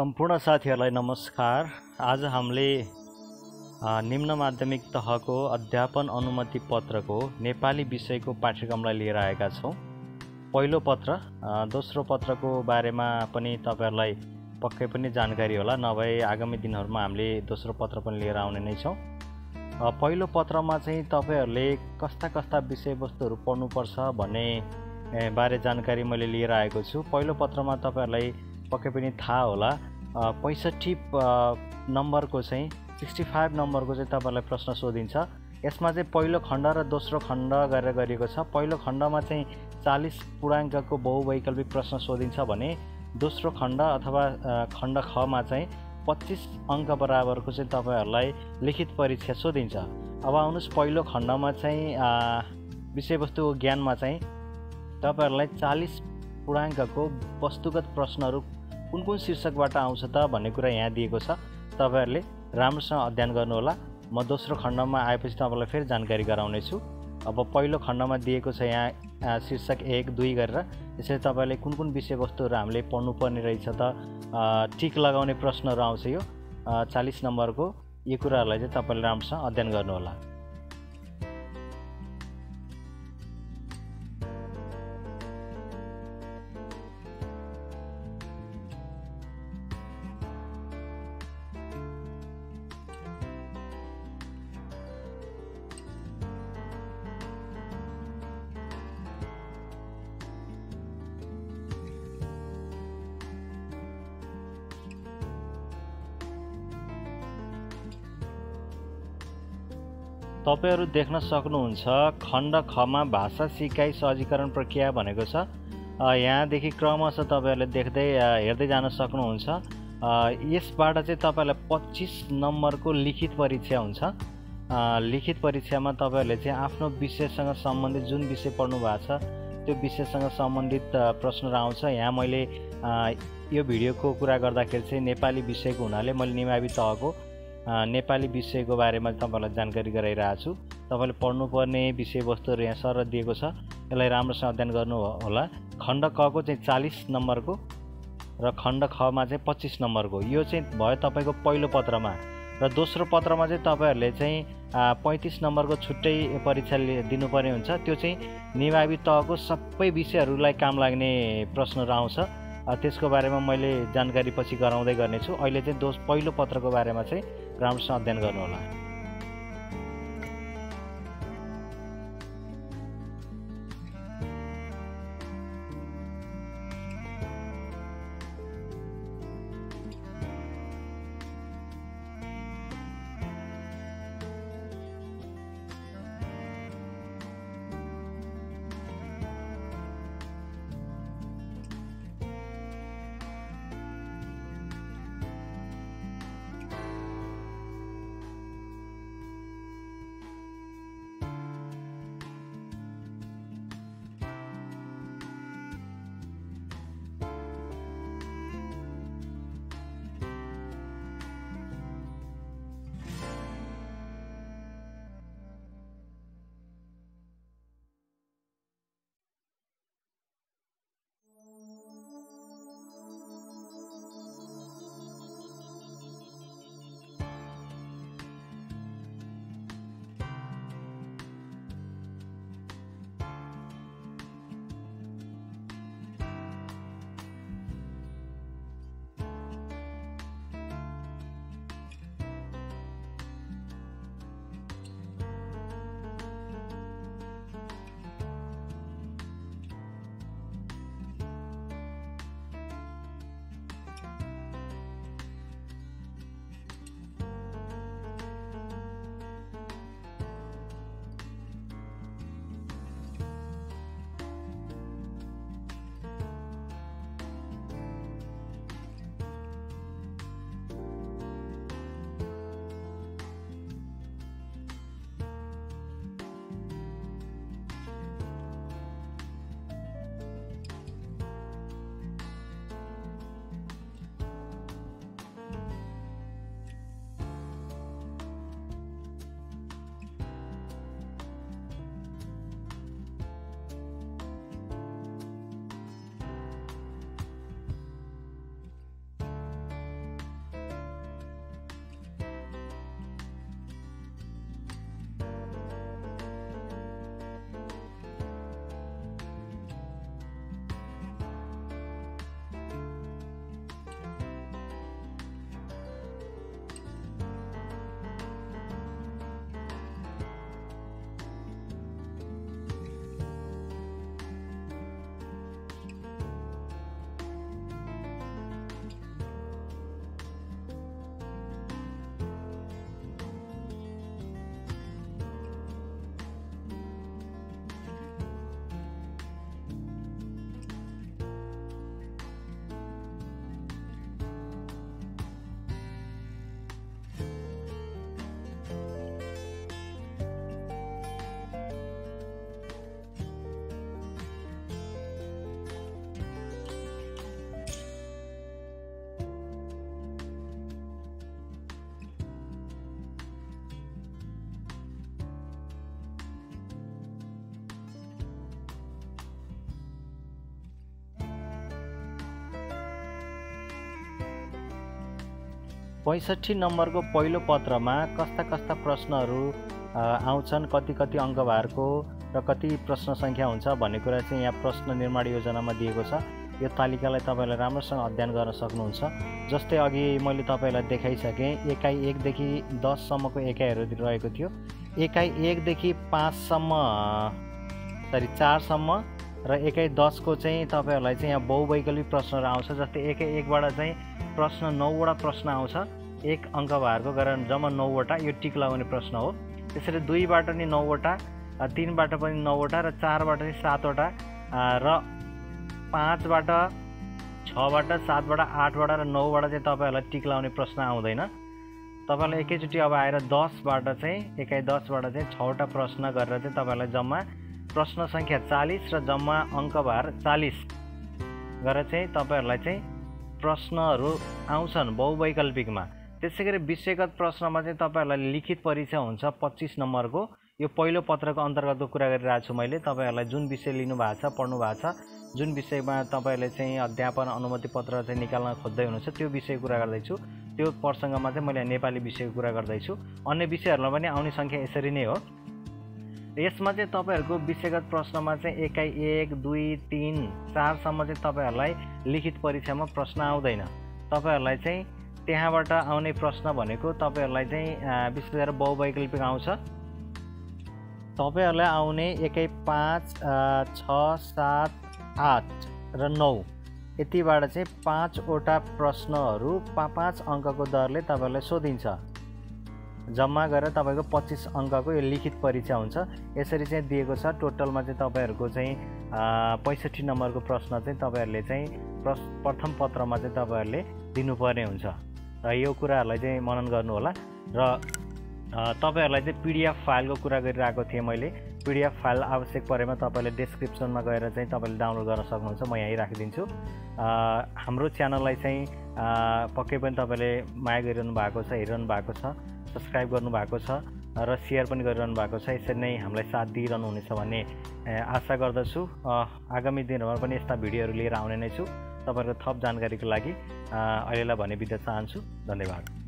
सम्पूर्ण साथीहरूलाई नमस्कार। आज हामीले निम्न माध्यमिक तहको अध्यापन अनुमति पत्रको नेपाली विषयको पाठ्यक्रमलाई लिएर आएका छौँ। पहिलो पत्र दोस्रो पत्रको बारेमा पनि तपाईँहरूलाई पक्कै पनि जानकारी होला नभए आगामी दिनहरूमा हामीले दोस्रो पत्र पनि लिएर आउने नै छौँ। पहिलो पत्रमा चाहिँ तपाईँहरूले कस्ता कस्ता विषयवस्तुहरू पढ्नुपर्छ भन्ने बारे जानकारी मैले लिएर आएको छु। पहिलो पत्रमा तपाईँहरूलाई पक्कै पनि थाहा होला। पैँसठी नम्बरको चाहिँ सिक्सटी फाइभ नम्बरको चाहिँ तपाईँहरूलाई प्रश्न सोधिन्छ। यसमा चाहिँ पहिलो खण्ड र दोस्रो खण्ड गरेर गरिएको छ। पहिलो खण्डमा चाहिँ चालिस पूर्णाङ्कको बहुवैकल्पिक प्रश्न सोधिन्छ भने दोस्रो खण्ड अथवा खण्ड खमा चाहिँ पच्चिस अङ्क बराबरको चाहिँ तपाईँहरूलाई लिखित परीक्षा सोधिन्छ। अब आउनुहोस् पहिलो खण्डमा चाहिँ विषयवस्तुको ज्ञानमा चाहिँ तपाईँहरूलाई चालिस पूर्णाङ्कको वस्तुगत प्रश्नहरू कुन कुन शीर्षकबाट आउँछ त भन्ने कुरा यहाँ दिएको छ। तपाईँहरूले राम्रोसँग अध्ययन गर्नुहोला। म दोस्रो खण्डमा आएपछि तपाईँलाई फेरि जानकारी गराउनेछु। अब पहिलो खण्डमा दिएको छ यहाँ शीर्षक एक दुई गरेर। यसरी तपाईँले कुन कुन विषयवस्तुहरू हामीले पढ्नुपर्ने रहेछ त टिक लगाउने प्रश्नहरू आउँछ यो चालिस नम्बरको। यो कुराहरूलाई चाहिँ तपाईँले राम्रोसँग अध्ययन गर्नुहोला। तपाईँहरू देख्न सक्नुहुन्छ खण्ड खमा भाषा सिकाइ सहजीकरण प्रक्रिया भनेको छ। यहाँदेखि क्रमशः तपाईँहरूले देख्दै हेर्दै जान सक्नुहुन्छ। यसबाट चाहिँ तपाईँहरूलाई पच्चिस नम्बरको लिखित परीक्षा हुन्छ। लिखित परीक्षामा तपाईँहरूले चाहिँ आफ्नो विषयसँग सम्बन्धित जुन विषय पढ्नु भएको छ त्यो विषयसँग सम्बन्धित प्रश्नहरू आउँछ। यहाँ मैले यो भिडियोको कुरा गर्दाखेरि चाहिँ नेपाली विषयको हुनाले मैले निमावि तहको नेपाली विषयको बारेमा तपाईँलाई जानकारी गराइरहेको छु। तपाईँले पढ्नुपर्ने विषयवस्तुहरू यहाँ सर दिएको छ। यसलाई राम्रोसँग अध्ययन गर्नु होला। खण्ड कको चाहिँ चालिस नम्बरको र खण्ड खमा चाहिँ पच्चिस नम्बरको। यो चाहिँ भयो तपाईँको पहिलो पत्रमा। र दोस्रो पत्रमा चाहिँ तपाईँहरूले चाहिँ पैँतिस नम्बरको छुट्टै परीक्षा दिनुपर्ने हुन्छ। त्यो चाहिँ निभावी तहको सबै विषयहरूलाई काम लाग्ने प्रश्नहरू आउँछ। त्यसको बारेमा मैले जानकारी पछि गराउँदै गर्नेछु। अहिले चाहिँ दोस पहिलो पत्रको बारेमा चाहिँ राम्रोसँग अध्ययन गर्नुहोला। पैँसठी नम्बरको पहिलो पत्रमा कस्ता कस्ता प्रश्नहरू आउँछन् कति कति अङ्कभारको र कति प्रश्न सङ्ख्या हुन्छ भन्ने कुरा चाहिँ यहाँ प्रश्न निर्माण योजनामा दिएको छ। यो तालिकालाई तपाईँलाई राम्रोसँग अध्ययन गर्न सक्नुहुन्छ। जस्तै अघि मैले तपाईँलाई देखाइसकेँ एकाइ एकदेखि दससम्मको एकाइहरू रहेको थियो। एकाइ एकदेखि पाँचसम्म सरी चारसम्म र एकाइ दसको चाहिँ तपाईँहरूलाई चाहिँ यहाँ बहुवैकल्पिक प्रश्नहरू आउँछ। जस्तै एकाइ एकबाट चाहिँ प्रश्न नौवटा प्रश्न आउँछ। एक अङ्क भएको गरेर जम्मा नौवटा यो टिक लगाउने प्रश्न हो। त्यसरी दुईबाट नि नौवटा तिनबाट पनि नौवटा र चारबाट पनि सातवटा र पाँचबाट छबाट सातबाट आठबाट र नौबाट चाहिँ तपाईँहरूलाई टिक लाउने प्रश्न आउँदैन। तपाईँलाई एकैचोटि अब आएर दसबाट चाहिँ एकाइ दसबाट चाहिँ छवटा प्रश्न गरेर चाहिँ तपाईँहरूलाई जम्मा प्रश्न सङ्ख्या चालिस र जम्मा अङ्कभार चालिस गरेर चाहिँ तपाईँहरूलाई चाहिँ प्रश्नहरू आउँछन् बहुवैकल्पिकमा। त्यसै गरी विषयगत प्रश्नमा चाहिँ तपाईँहरूलाई लिखित परीक्षा हुन्छ पच्चिस नम्बरको। यो पहिलो पत्रको अन्तर्गतको कुरा गरिरहेको छु मैले। तपाईँहरूलाई जुन विषय लिनु भएको छ पढ्नु भएको छ जुन विषयमा तपाईँहरूले चाहिँ अध्यापन अनुमति पत्र चाहिँ निकाल्न खोज्दै हुनुहुन्छ त्यो विषय कुरा गर्दैछु। त्यो प्रसङ्गमा चाहिँ मैले नेपाली विषयको कुरा गर्दैछु। अन्य विषयहरूमा पनि आउने सङ्ख्या यसरी नै हो। यसमा चाहिँ तपाईँहरूको विषयगत प्रश्नमा चाहिँ एकाइ एक दुई तिन चारसम्म चाहिँ तपाईँहरूलाई लिखित परीक्षामा प्रश्न आउँदैन। तपाईँहरूलाई चाहिँ त्यहाँबाट आउने प्रश्न भनेको तपाईँहरूलाई चाहिँ विशेष गरेर बहुवैकल्पिक आउँछ। तपाईँहरूलाई आउने एकै पाँच छ सात आठ र नौ यतिबाट चाहिँ पाँचवटा प्रश्नहरू पा पाँच अङ्कको दरले तपाईँहरूलाई सोधिन्छ। जम्मा गरेर तपाईँको पच्चिस अङ्कको यो लिखित परीक्षा हुन्छ। यसरी चाहिँ दिएको छ। टोटलमा चाहिँ तपाईँहरूको चाहिँ पैँसठी नम्बरको प्रश्न चाहिँ तपाईँहरूले चाहिँ प्रस प्रथम पत्रमा चाहिँ तपाईँहरूले दिनुपर्ने हुन्छ। र यो कुराहरूलाई चाहिँ मनन गर्नुहोला र तपाईँहरूलाई चाहिँ पिडिएफ फाइलको कुरा गरिरहेको थिएँ मैले। पिडिएफ फाइल आवश्यक परेमा तपाईँले डिस्क्रिप्सनमा गएर चाहिँ तपाईँले डाउनलोड गर्न सक्नुहुन्छ। म यहीँ राखिदिन्छु। हाम्रो च्यानललाई चाहिँ पक्कै पनि तपाईँले माया गरिरहनु भएको छ हेरिरहनु भएको छ सब्सक्राइब गर्नुभएको छ र सेयर पनि गरिरहनु भएको छ। यसरी नै हामीलाई साथ दिइरहनु हुनेछ भन्ने आशा गर्दछु। आगामी दिनहरूमा पनि यस्ता भिडियोहरू लिएर आउने नै छु। तपाईँहरूको थप जानकारीको लागि अहिलेलाई भने बिदा चाहन्छु। धन्यवाद।